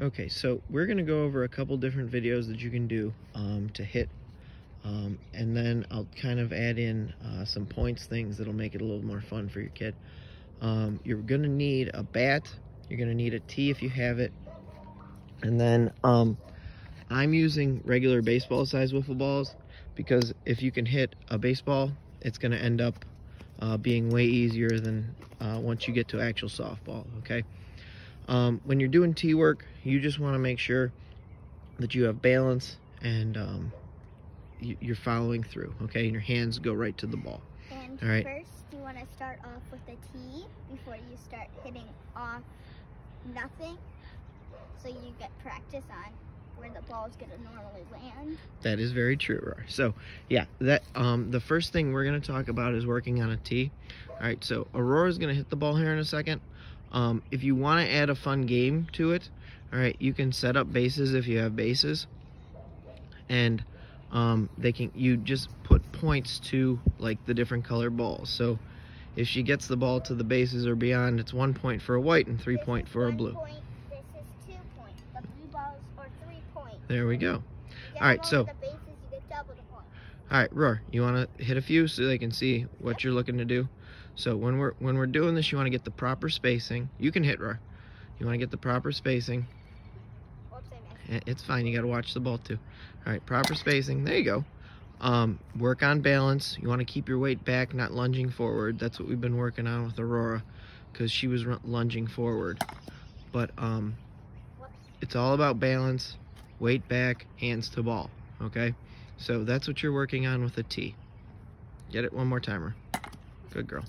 Okay, so we're gonna go over a couple different videos that you can do um, to hit, um, and then I'll kind of add in uh, some points things that'll make it a little more fun for your kid. Um, you're gonna need a bat, you're gonna need a tee if you have it, and then um, I'm using regular baseball size wiffle balls because if you can hit a baseball, it's gonna end up uh, being way easier than uh, once you get to actual softball, okay? Um, when you're doing tee work, you just want to make sure that you have balance and um, you, are following through, okay? And your hands go right to the ball. And All right. first, you want to start off with a tee before you start hitting off nothing, so you get practice on where the ball is going to normally land. That is very true, Roar. So, yeah, that um, the first thing we're going to talk about is working on a tee. All right, so Aurora is going to hit the ball here in a second. Um, if you want to add a fun game to it, all right, you can set up bases if you have bases, and um, they can you just put points to like the different color balls. So if she gets the ball to the bases or beyond, it's one point for a white and three point for a blue. Point, this is two. The blue balls are three. There we go. All right, so. All right, Roar, you want to hit a few so they can see what you're looking to do? So when we're when we're doing this, you want to get the proper spacing. You can hit roar. You want to get the proper spacing. It's fine. You got to watch the ball too. All right, proper spacing. There you go. Um, work on balance. You want to keep your weight back, not lunging forward. That's what we've been working on with Aurora, because she was lunging forward. But um, it's all about balance, weight back, hands to ball. Okay, so that's what you're working on with a tee. Get it one more timer. Good girl.